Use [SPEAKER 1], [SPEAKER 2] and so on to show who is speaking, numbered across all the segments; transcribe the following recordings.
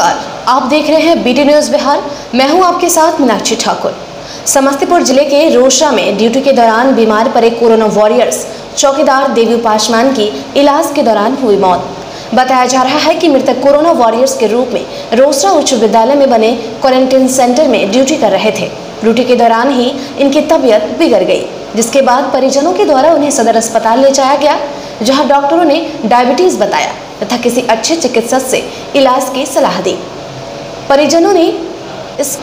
[SPEAKER 1] नमस्कार। आप देख रहे हैं बीटी न्यूज़ बिहार। मैं हूँ आपके साथ मीनाक्षी ठाकुर। समस्तीपुर ज़िले के रोशा में ड्यूटी के दौरान बीमार पड़े कोरोना वॉरियर्स। चौकीदार देवी पासवान की इलाज के दौरान हुई मौत। बताया जा रहा है कि मृतक कोरोना वॉरियर्स के रूप में रोसड़ा उच्च विद्यालय में बने क्वारंटीन सेंटर में ड्यूटी कर रहे थे। ड्यूटी के दौरान ही इनकी तबीयत बिगड़ गई, जिसके बाद परिजनों के द्वारा उन्हें सदर अस्पताल ले जाया गया, जहाँ डॉक्टरों ने डायबिटीज़ बताया। तथा किसी अच्छे चिकित्सक से इलाज की सलाह दी। परिजनों ने इस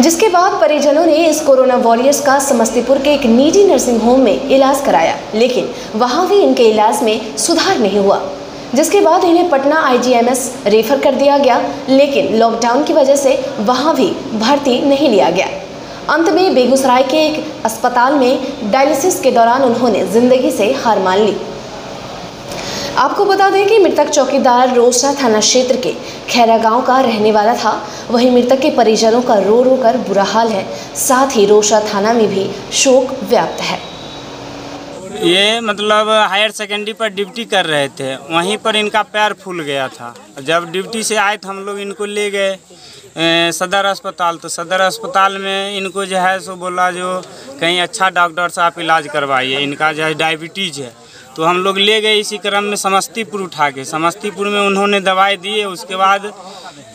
[SPEAKER 1] जिसके बाद परिजनों ने इस कोरोना वॉरियर्स का समस्तीपुर के एक निजी नर्सिंग होम में इलाज कराया, लेकिन वहाँ भी इनके इलाज में सुधार नहीं हुआ। जिसके बाद इन्हें पटना आईजीएमएस रेफर कर दिया गया, लेकिन लॉकडाउन की वजह से वहाँ भी भर्ती नहीं लिया गया। अंत में बेगूसराय के एक अस्पताल में डायलिसिस के दौरान उन्होंने ज़िंदगी से हार मान ली। आपको बता दें कि मृतक चौकीदार रोसड़ा थाना क्षेत्र के खैरा गाँव का रहने वाला था। वहीं मृतक के परिजनों का रो रो कर बुरा हाल है। साथ ही रोसड़ा थाना में भी शोक व्याप्त है।
[SPEAKER 2] ये मतलब हायर सेकेंडरी पर ड्यूटी कर रहे थे। वहीं पर इनका पैर फूल गया था। जब ड्यूटी से आए तो हम लोग इनको ले गए। सदर अस्पताल तो सदर अस्पताल में इनको जो है सो बोला जो कहीं अच्छा डॉक्टर से आप इलाज करवाइए, इनका जो है डायबिटीज़ है। तो हम लोग ले गए इसी क्रम में समस्तीपुर उठा के समस्तीपुर में उन्होंने दवाई दिए उसके बाद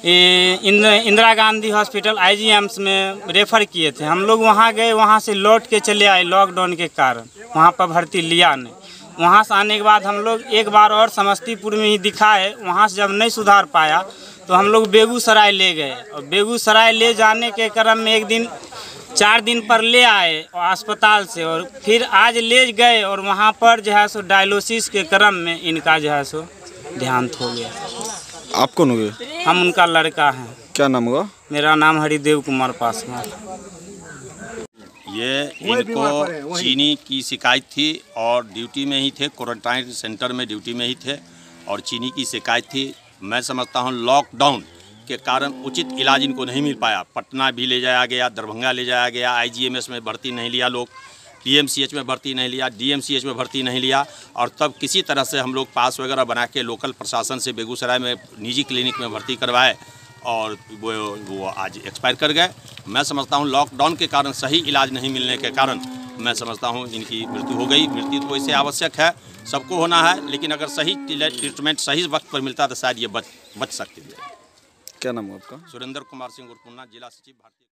[SPEAKER 2] इंदिरा गांधी हॉस्पिटल, आईजीएम्स में रेफ़र किए थे। हम लोग वहाँ गए, वहाँ से लौट के चले आए लॉकडाउन के कारण। वहाँ पर भर्ती लिया नहीं। वहाँ से आने के बाद हम लोग एक बार और समस्तीपुर में ही दिखाए। वहाँ से जब नहीं सुधार पाया तो हम लोग बेगूसराय ले गए। और बेगूसराय ले जाने के क्रम में एक दिन चार दिन पर ले आए और अस्पताल से और फिर आज ले गए और वहाँ पर जो है सो डायलिसिस के क्रम में इनका जो है सो देहांत हो गया।
[SPEAKER 3] आप कौन हुए
[SPEAKER 2] हम उनका लड़का हैं।
[SPEAKER 3] क्या नाम हुआ
[SPEAKER 2] मेरा नाम हरिदेव कुमार पासवान।
[SPEAKER 4] ये इनको चीनी की शिकायत थी और ड्यूटी में ही थे क्वारंटाइन सेंटर में ड्यूटी में ही थे और चीनी की शिकायत थी। मैं समझता हूँ लॉकडाउन के कारण उचित इलाज इनको नहीं मिल पाया। पटना भी ले जाया गया, दरभंगा ले जाया गया आईजीएमएस में भर्ती नहीं लिया लोग पीएमसीएच में भर्ती नहीं लिया डीएमसीएच में भर्ती नहीं लिया और तब किसी तरह से हम लोग पास वगैरह बना के लोकल प्रशासन से बेगूसराय में निजी क्लिनिक में भर्ती करवाए और वो वो आज एक्सपायर कर गए। मैं समझता हूँ लॉकडाउन के कारण सही इलाज नहीं मिलने के कारण मैं समझता हूँ इनकी मृत्यु हो गई। मृत्यु तो वैसे आवश्यक है सबको होना है लेकिन अगर सही ट्रीटमेंट सही वक्त पर मिलता तो शायद ये बच बच सकते थे
[SPEAKER 3] क्या नाम आपका?
[SPEAKER 4] सुरेंद्र कुमार सिंह उर्पुन्ना जिला सचिव भारतीय